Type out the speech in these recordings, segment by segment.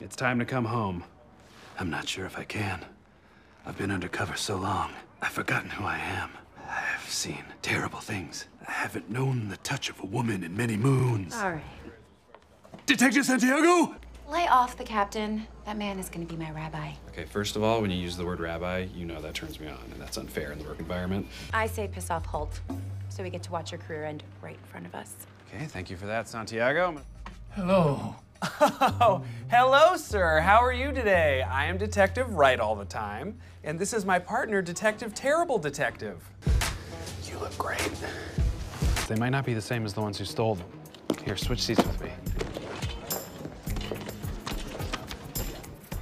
It's time to come home. I'm not sure if I can. I've been undercover so long, I've forgotten who I am. I've seen terrible things. I haven't known the touch of a woman in many moons. All right. Detective Santiago! Lay off the captain. That man is going to be my rabbi. Okay, first of all, when you use the word rabbi, you know that turns me on, and that's unfair in the work environment. I say piss off Holt, so we get to watch your career end right in front of us. Okay, thank you for that, Santiago. Hello. Oh, hello, sir. How are you today? I am Detective Right all the time, and this is my partner, Detective Terrible Detective. You look great. They might not be the same as the ones who stole them. Here, switch seats with me.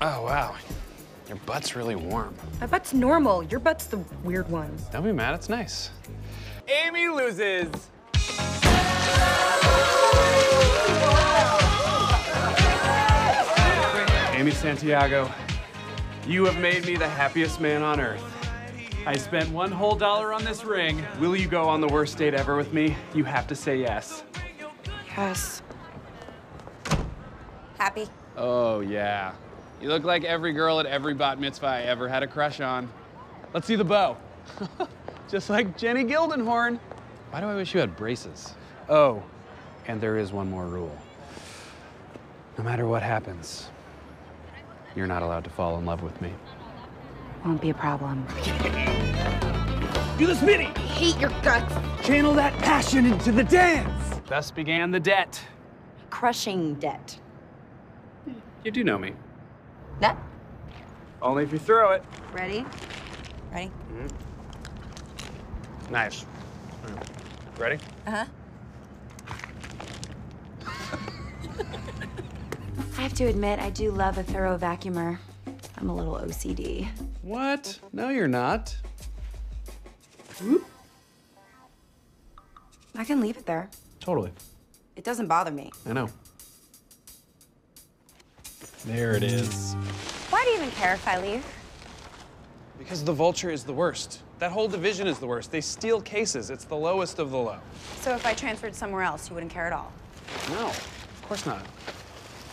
Oh, wow. Your butt's really warm. My butt's normal. Your butt's the weird one. Don't be mad, it's nice. Amy loses. Amy Santiago, you have made me the happiest man on earth. I spent one whole dollar on this ring. Will you go on the worst date ever with me? You have to say yes. Yes. Happy? Oh, yeah. You look like every girl at every bat mitzvah I ever had a crush on. Let's see the bow. Just like Jenny Gildenhorn. Why do I wish you had braces? Oh, and there is one more rule. No matter what happens, you're not allowed to fall in love with me. Won't be a problem. Do the Smitty! I hate your guts. Channel that passion into the dance. Thus began the debt. Crushing debt. You do know me. That? Only if you throw it. Ready? Ready? Nice. Ready? Uh-huh. I have to admit, I do love a thorough vacuumer. I'm a little OCD. What? No, you're not. Hmm? I can leave it there. Totally. It doesn't bother me. I know. There it is. Why do you even care if I leave? Because the vulture is the worst. That whole division is the worst. They steal cases. It's the lowest of the low. So if I transferred somewhere else, you wouldn't care at all? No, of course not.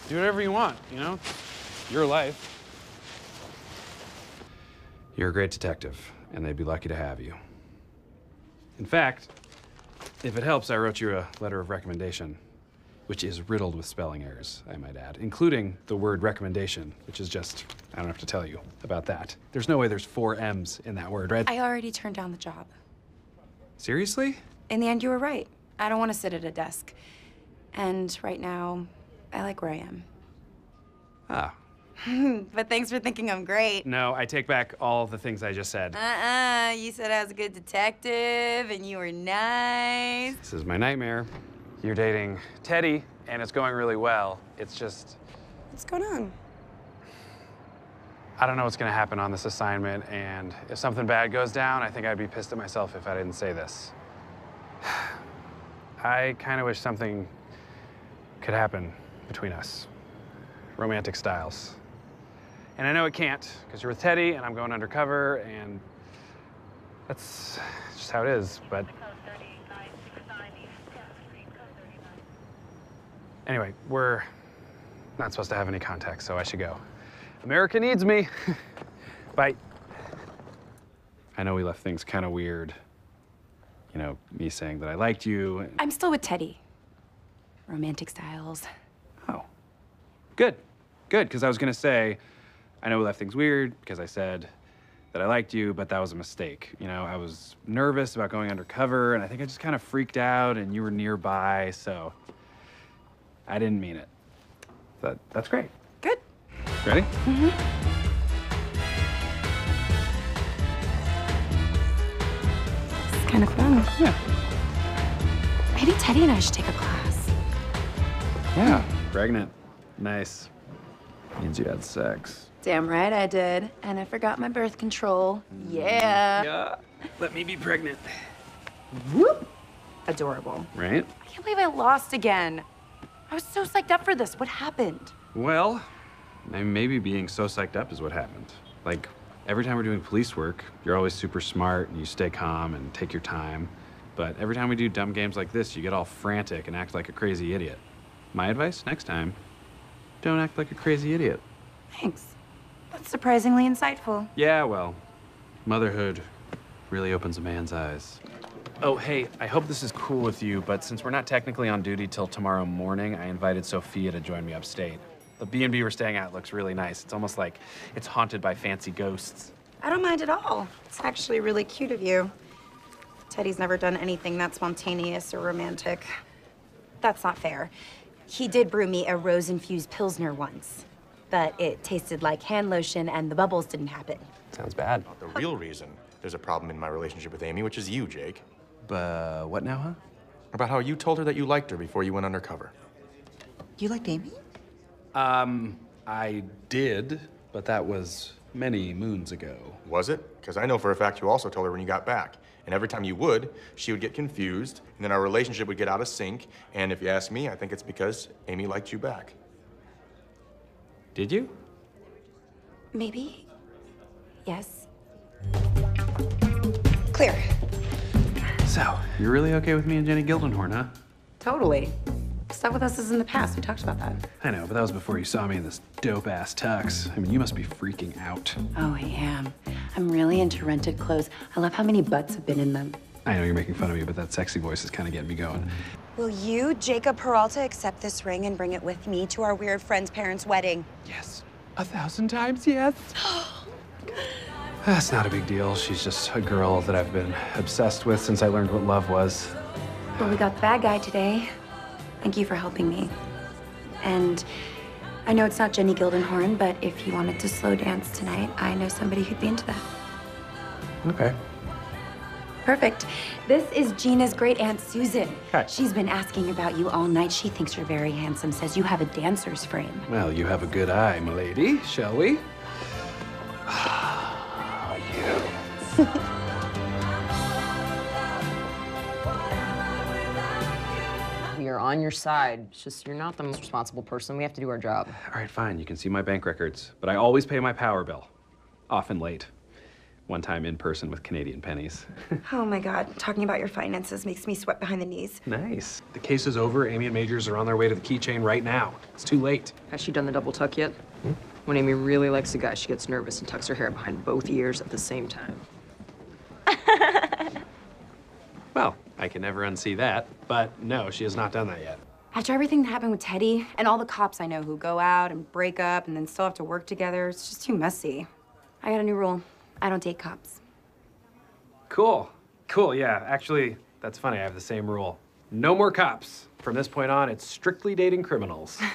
Do whatever you want, you know? Your life. You're a great detective, and they'd be lucky to have you. In fact, if it helps, I wrote you a letter of recommendation, which is riddled with spelling errors, I might add, including the word recommendation, which is just, I don't have to tell you about that. There's no way there's four M's in that word, right? I already turned down the job. Seriously? In the end, you were right. I don't want to sit at a desk. And right now, I like where I am. Ah. But thanks for thinking I'm great. No, I take back all the things I just said. Uh-uh. You said I was a good detective and you were nice. This is my nightmare. You're dating Teddy, and it's going really well. It's just, What's going on? I don't know what's gonna happen on this assignment, and if something bad goes down, I think I'd be pissed at myself if I didn't say this. I kind of wish something could happen between us. Romantic styles. And I know it can't, because you're with Teddy, and I'm going undercover, and that's just how it is, but Anyway, we're not supposed to have any contact, so I should go. America needs me. Bye. I know we left things kind of weird. You know, me saying that I liked you. and- I'm still with Teddy. Romantic styles. Good. Good, because I was going to say, I know we left things weird because I said that I liked you, but that was a mistake. You know, I was nervous about going undercover, and I think I just kind of freaked out, and you were nearby, so I didn't mean it. But that's great. Good. Ready? Mm-hmm. It's kind of fun. Yeah. Maybe Teddy and I should take a class. Yeah. Pregnant. Nice. Means you had sex. Damn right I did. And I forgot my birth control. Yeah. Yeah. Let me be pregnant. Whoop. Adorable. Right? I can't believe I lost again. I was so psyched up for this. What happened? Well, maybe being so psyched up is what happened. Like, every time we're doing police work, you're always super smart and you stay calm and take your time. But every time we do dumb games like this, you get all frantic and act like a crazy idiot. My advice next time don't act like a crazy idiot. Thanks. That's surprisingly insightful. Yeah, well, motherhood really opens a man's eyes. Oh, hey, I hope this is cool with you, but since we're not technically on duty till tomorrow morning, I invited Sophia to join me upstate. The B&B we're staying at looks really nice. It's almost like it's haunted by fancy ghosts. I don't mind at all. It's actually really cute of you. Teddy's never done anything that spontaneous or romantic. That's not fair. He did brew me a rose-infused Pilsner once, but it tasted like hand lotion and the bubbles didn't happen. Sounds bad. The real reason there's a problem in my relationship with Amy, which is you, Jake. But what now, huh? About how you told her that you liked her before you went undercover. You liked Amy? Um, I did, but that was many moons ago. Was it? Because I know for a fact you also told her when you got back. And every time you would, she would get confused, and then our relationship would get out of sync. And if you ask me, I think it's because Amy liked you back. Did you? Maybe? Yes. Clear. So, you're really okay with me and Jenny Gildenhorn, huh? Totally. Stuff with us is in the past. We talked about that. I know, but that was before you saw me in this dope ass tux. I mean, you must be freaking out. Oh, I am. I'm really into rented clothes. I love how many butts have been in them. I know you're making fun of me, but that sexy voice is kind of getting me going. Will you, Jacob Peralta, accept this ring and bring it with me to our weird friend's parents' wedding? Yes. A thousand times yes. That's not a big deal. She's just a girl that I've been obsessed with since I learned what love was. Well, we got the bad guy today. Thank you for helping me. And I know it's not Jenny Gildenhorn, but if you wanted to slow dance tonight, I know somebody who'd be into that. Okay. Perfect. This is Gina's great aunt Susan. Hi. She's been asking about you all night. She thinks you're very handsome, says you have a dancer's frame. Well, you have a good eye, milady, shall we? Ah, you. We are on your side. It's just you're not the most responsible person. We have to do our job. All right, fine. You can see my bank records, but I always pay my power bill. Often late. One time in person with Canadian pennies. Oh my God, talking about your finances makes me sweat behind the knees. nice. The case is over. Amy and Majors are on their way to the keychain right now. It's too late. Has she done the double tuck yet? When Amy really likes a guy, she gets nervous and tucks her hair behind both ears at the same time. I can never unsee that, but no, she has not done that yet. After everything that happened with Teddy and all the cops I know who go out and break up and then still have to work together, it's just too messy. I got a new rule. I don't date cops. Cool. Cool, yeah. Actually, that's funny. I have the same rule. No more cops. From this point on, it's strictly dating criminals.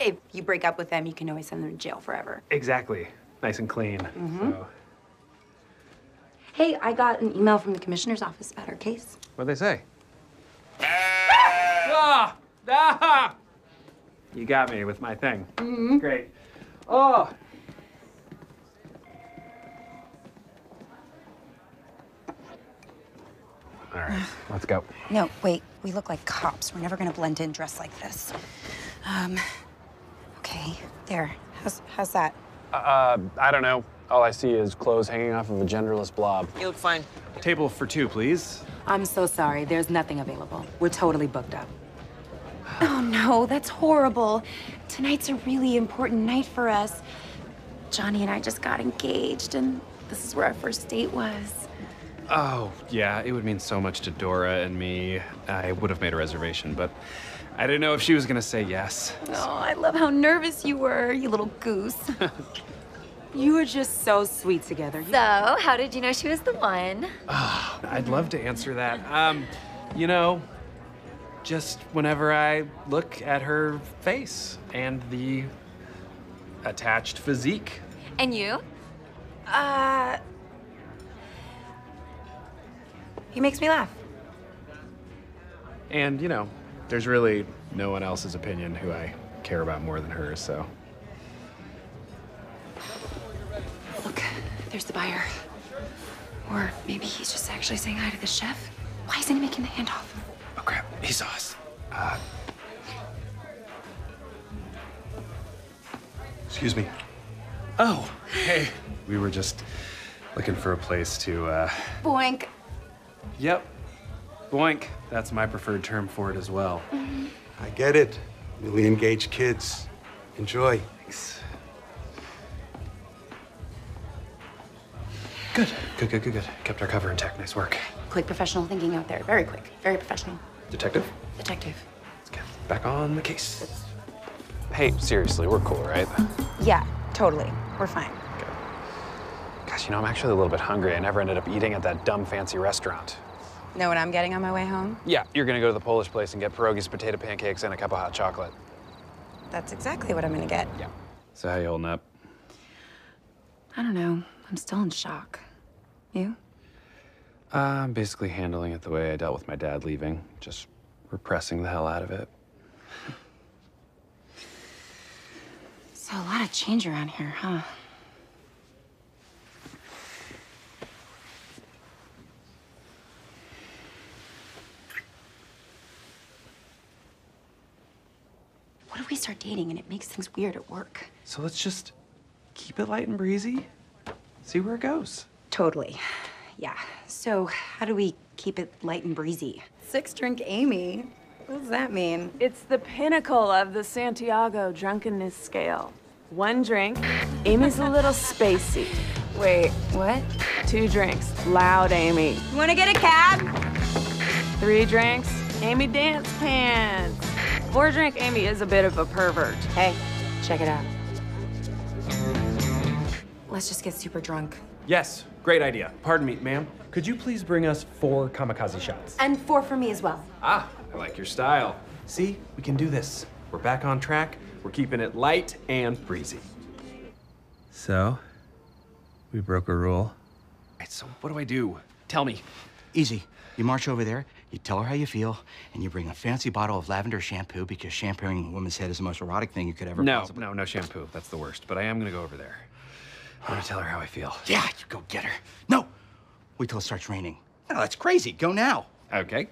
If you break up with them, you can always send them to jail forever. exactly. Nice and clean. Mm-hmm. So, Hey, I got an email from the commissioner's office about our case. what'd they say? ah! Ah! You got me with my thing. Great. Oh! All right, let's go. No, wait. We look like cops. We're never gonna blend in dressed like this. Um, okay. There. How's, how's that? Uh, I don't know. All I see is clothes hanging off of a genderless blob. You look fine. Table for two, please. I'm so sorry. There's nothing available. We're totally booked up. Oh no, that's horrible. Tonight's a really important night for us. Johnny and I just got engaged, and this is where our first date was. Oh, yeah, it would mean so much to Dora and me. I would have made a reservation, but I didn't know if she was gonna say yes. Oh, I love how nervous you were, you little goose. you were just so sweet together. So, how did you know she was the one? I'd love to answer that. Um, you know, just whenever I look at her face and the attached physique. And you? Uh. He makes me laugh. And, you know, there's really no one else's opinion who I care about more than hers, so. Look, there's the buyer. Or maybe he's just actually saying hi to the chef. Why isn't he making the handoff? Oh, crap. He saw us. Uh, excuse me. Oh, hey. We were just looking for a place to, uh. Boink. Yep. Boink. That's my preferred term for it as well. I get it. Newly engaged kids. Enjoy. Thanks. Good. Good, good, good, good. Kept our cover intact. Nice work. Quick professional thinking out there. Very quick. Very professional. Detective, Detective. let's get back on the case. Hey, seriously, we're cool, right? Yeah, totally. We're fine. Gosh, you know, I'm actually a little bit hungry. I never ended up eating at that dumb fancy restaurant. Know what I'm getting on my way home? Yeah, you're gonna go to the Polish place and get pierogies, potato pancakes, and a cup of hot chocolate. That's exactly what I'm gonna get. Yeah. So how you holding up? I don't know. I'm still in shock. You? Uh, I'm basically handling it the way I dealt with my dad leaving, just repressing the hell out of it. So a lot of change around here, huh? What if we start dating and it makes things weird at work? So let's just keep it light and breezy, see where it goes. Totally. Yeah. So how do we keep it light and breezy? Six drink Amy. What does that mean? It's the pinnacle of the Santiago drunkenness scale. One drink, Amy's a little spacey. Wait, what? Two drinks, loud Amy. You wanna get a cab? Three drinks, Amy dance pants. Four drink, Amy is a bit of a pervert. Hey, check it out. Let's just get super drunk. Yes, great idea. Pardon me, ma'am. Could you please bring us four kamikaze shots? And four for me as well. Ah, I like your style. See, we can do this. We're back on track. We're keeping it light and breezy. So, we broke a rule. Right, so what do I do? Tell me. Easy. You march over there, you tell her how you feel, and you bring a fancy bottle of lavender shampoo because shampooing a woman's head is the most erotic thing you could ever No, possibly. no, no shampoo. That's the worst. But I am gonna go over there. I'm gonna tell her how I feel. Yeah, you go get her. No! Wait till it starts raining. No, that's crazy. Go now. Okay.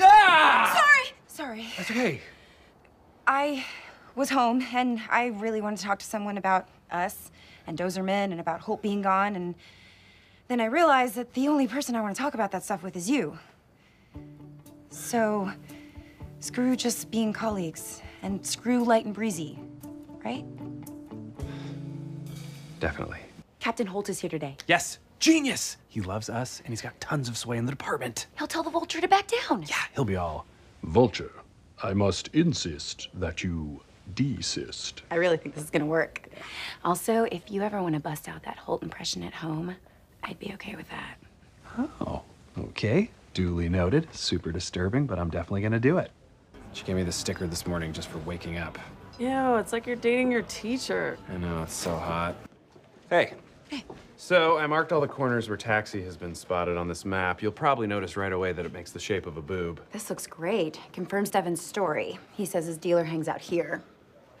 Ah! Sorry! Sorry. That's okay. I was home and I really wanted to talk to someone about us and Dozerman and about Holt being gone. And then I realized that the only person I want to talk about that stuff with is you. So screw just being colleagues and screw light and breezy, right? Definitely. Captain Holt is here today. Yes, genius! He loves us, and he's got tons of sway in the department. He'll tell the vulture to back down. Yeah, he'll be all. Vulture, I must insist that you desist. I really think this is gonna work. Also, if you ever want to bust out that Holt impression at home, I'd be okay with that. Oh, okay. Duly noted. Super disturbing, but I'm definitely gonna do it. She gave me the sticker this morning just for waking up. Ew, it's like you're dating your teacher. I know, it's so hot. Hey. Hey. So I marked all the corners where taxi has been spotted on this map. You'll probably notice right away that it makes the shape of a boob. This looks great. Confirms Devin's story. He says his dealer hangs out here,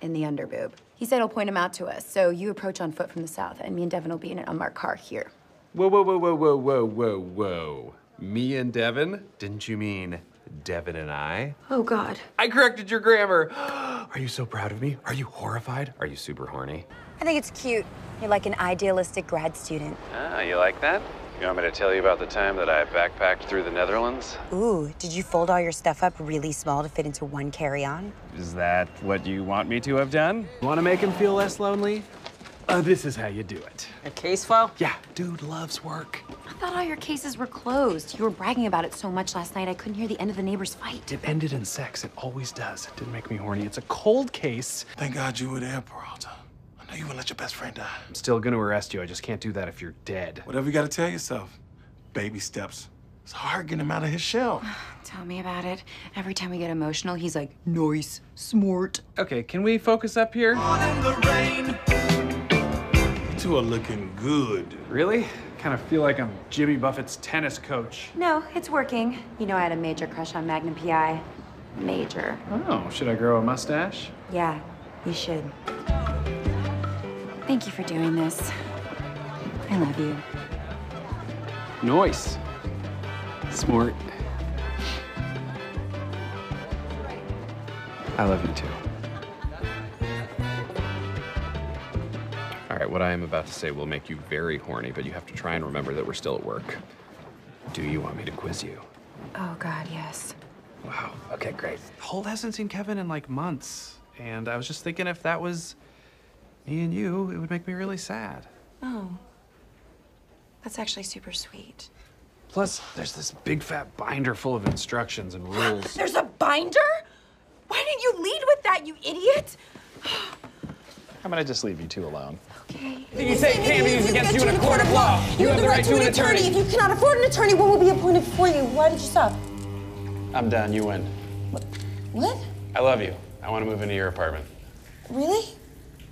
in the underboob. He said he'll point him out to us, so you approach on foot from the south, and me and Devin will be in an unmarked car here. Whoa, whoa, whoa, whoa, whoa, whoa, whoa, whoa. Me and Devin? Didn't you mean Devin and I? Oh, God. I corrected your grammar. Are you so proud of me? Are you horrified? Are you super horny? I think it's cute. You're like an idealistic grad student. Ah, you like that? You want me to tell you about the time that I backpacked through the Netherlands? Ooh, did you fold all your stuff up really small to fit into one carry-on? Is that what you want me to have done? Want to make him feel less lonely? Uh, this is how you do it. A case file? Yeah, dude loves work. I thought all your cases were closed. You were bragging about it so much last night, I couldn't hear the end of the neighbor's fight. It ended in sex. It always does. It didn't make me horny. It's a cold case. Thank God you were there, Peralta. I know you wouldn't let your best friend die. I'm still gonna arrest you. I just can't do that if you're dead. Whatever you gotta tell yourself. Baby steps. It's hard getting him out of his shell. Tell me about it. Every time we get emotional, he's like, nice, smart. Okay, can we focus up here? You two are looking good. Really? Kind of feel like I'm Jimmy Buffett's tennis coach. No, it's working. You know I had a major crush on Magnum PI. Major. Oh, should I grow a mustache? Yeah, you should. Thank you for doing this. I love you. Noise. Smart. I love you too. What I am about to say will make you very horny, but you have to try and remember that we're still at work. Do you want me to quiz you? Oh, God, yes. Wow. Okay, great. Holt hasn't seen Kevin in like months, and I was just thinking if that was me and you, it would make me really sad. Oh. That's actually super sweet. Plus, there's this big fat binder full of instructions and rules. There's a binder? Why didn't you lead with that, you idiot? How going to just leave you two alone? Okay. You say it can't be used against you in a court of law. You have the right to an attorney. If you cannot afford an attorney, one will be appointed for you. Why did you stop? I'm done. You win. What? I love you. I want to move into your apartment. Really?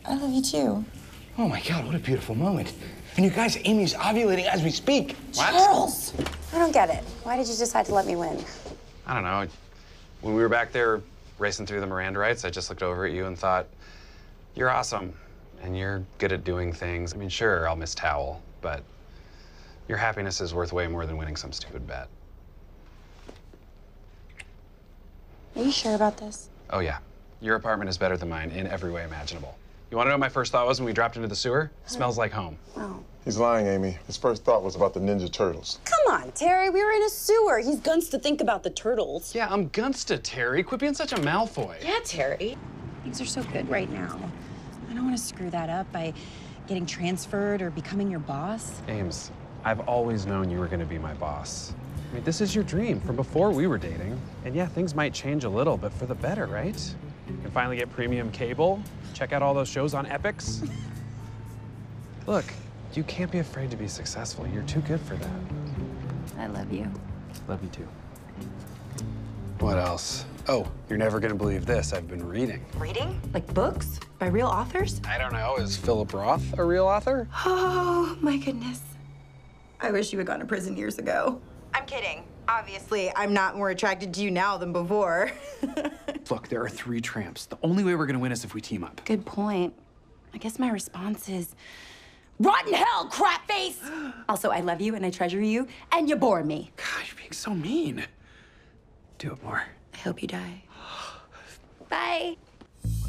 I love you too. Oh my God, what a beautiful moment. And you guys, Amy's ovulating as we speak. Charles! I don't get it. Why did you decide to let me win? I don't know. When we were back there racing through the Miranda rights, I just looked over at you and thought, you're awesome and you're good at doing things. I mean, sure, I'll miss towel, but your happiness is worth way more than winning some stupid bet. Are you sure about this? Oh, yeah. Your apartment is better than mine in every way imaginable. You want to know what my first thought was when we dropped into the sewer? Smells like home. Oh. He's lying, Amy. His first thought was about the Ninja Turtles. Come on, Terry. We were in a sewer. He's guns to think about the turtles. Yeah, I'm Gunsta, Terry. Quit being such a Malfoy. Yeah, Terry. Things are so good right now. I don't want to screw that up by getting transferred or becoming your boss. Ames, I've always known you were going to be my boss. I mean, this is your dream from before we were dating. And yeah, things might change a little, but for the better, right? You can finally get premium cable, check out all those shows on Epix. Look, you can't be afraid to be successful. You're too good for that. I love you. Love you too. What else? Oh, you're never gonna believe this. I've been reading. Reading? Like books? By real authors? I don't know. Is Philip Roth a real author? Oh, my goodness. I wish you had gone to prison years ago. I'm kidding. Obviously, I'm not more attracted to you now than before. Look, there are three tramps. The only way we're gonna win is if we team up. Good point. I guess my response is rotten hell, crap face! also, I love you and I treasure you, and you bore me. God, you're being so mean. Do it more. I hope you die. Bye.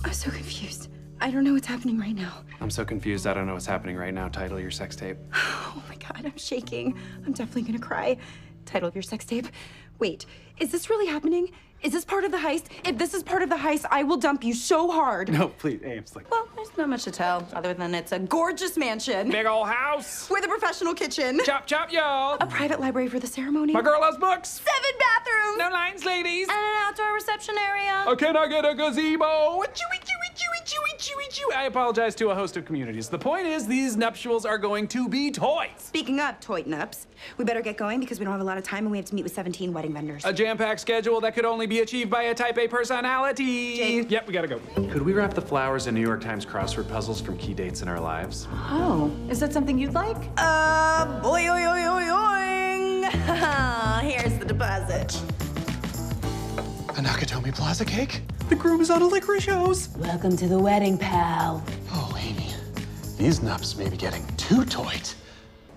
I'm so confused. I don't know what's happening right now. I'm so confused. I don't know what's happening right now. Title of your sex tape. Oh my god, I'm shaking. I'm definitely gonna cry. Title of your sex tape. Wait, is this really happening? Is this part of the heist? If this is part of the heist, I will dump you so hard. No, please, Ames. Like, Well, there's not much to tell, other than it's a gorgeous mansion. big old house. With a professional kitchen. Chop, chop, y'all. A private library for the ceremony. My girl has books. Seven bathrooms. No lines, ladies. And an outdoor reception area. Oh, can I get a gazebo? Chewy, chewy, chewy, chewy, chewy, chewy. I apologize to a host of communities. The point is, these nuptials are going to be toys. Speaking of toit nups, we better get going because we don't have a lot of time and we have to meet with 17 wedding vendors. A jam-packed schedule that could only be achieved by a type A personality. Jake. Yep, we gotta go. Could we wrap the flowers in New York Times crossword puzzles from key dates in our lives? Oh, is that something you'd like? Uh, boy, oi, oi, oi, oing. Here's the deposit. A Nakatomi Plaza cake? The groom is on a licorice hose. Welcome to the wedding, pal. Oh, Amy. These nups may be getting too toit.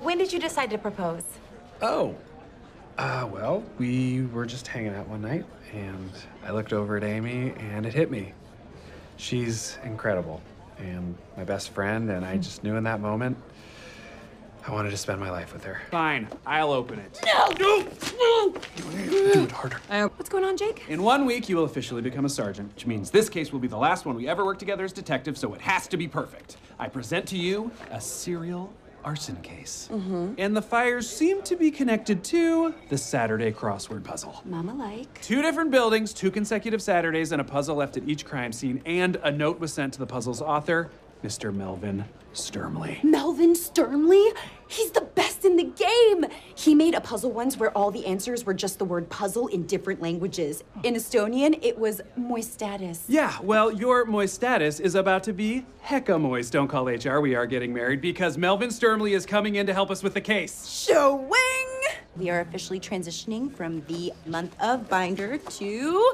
When did you decide to propose? Oh. Uh, well, we were just hanging out one night, and I looked over at Amy, and it hit me. She's incredible, and my best friend, and I just knew in that moment I wanted to spend my life with her. Fine, I'll open it. No! No! no. Do it harder. What's going on, Jake? In one week, you will officially become a sergeant, which means this case will be the last one we ever work together as detectives, so it has to be perfect. I present to you a serial arson case. Mm-hmm. And the fires seem to be connected to the Saturday crossword puzzle. Mama like. Two different buildings, two consecutive Saturdays, and a puzzle left at each crime scene, and a note was sent to the puzzle's author, Mr. Melvin Sturmley. Melvin Sturmley? He's the best in the game! He made a puzzle once where all the answers were just the word puzzle in different languages. In Estonian, it was moistatus. Yeah, well, your moist status is about to be hecka moist. Don't call HR, we are getting married because Melvin Sturmley is coming in to help us with the case. Showing! We are officially transitioning from the month of binder to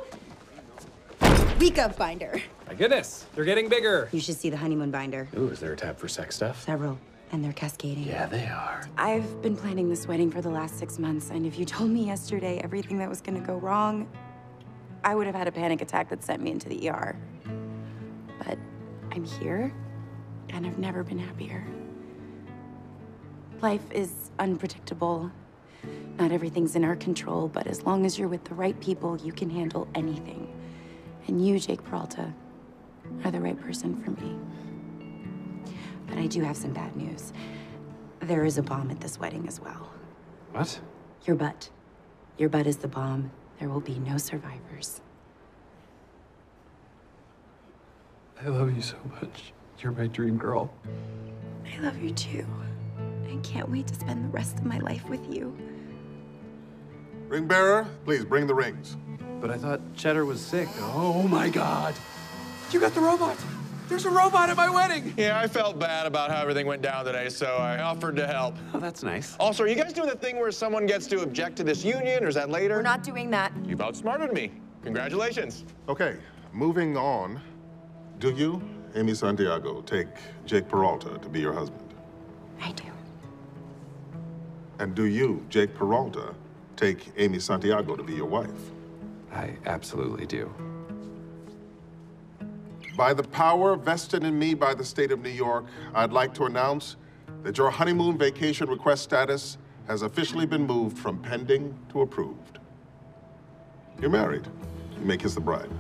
week of binder. My goodness, they're getting bigger. You should see the honeymoon binder. Ooh, is there a tab for sex stuff? Several. And they're cascading. Yeah, they are. I've been planning this wedding for the last six months, and if you told me yesterday everything that was gonna go wrong, I would have had a panic attack that sent me into the ER. But I'm here, and I've never been happier. Life is unpredictable, Not everything's in our control, but as long as you're with the right people, you can handle anything. And you, Jake Peralta, are the right person for me. But I do have some bad news. There is a bomb at this wedding as well. What? Your butt. Your butt is the bomb. There will be no survivors. I love you so much. You're my dream girl. I love you too. I can't wait to spend the rest of my life with you. Ring bearer, please bring the rings. But I thought Cheddar was sick. Oh, oh my god. You got the robot. There's a robot at my wedding. Yeah, I felt bad about how everything went down today, so I offered to help. Oh, that's nice. Also, are you guys doing the thing where someone gets to object to this union, or is that later? We're not doing that. You've outsmarted me. Congratulations. Okay, moving on. Do you, Amy Santiago, take Jake Peralta to be your husband? I do. And do you, Jake Peralta, take Amy Santiago to be your wife? I absolutely do. By the power vested in me by the state of New York, I'd like to announce that your honeymoon vacation request status has officially been moved from pending to approved. You're married. You may kiss the bride.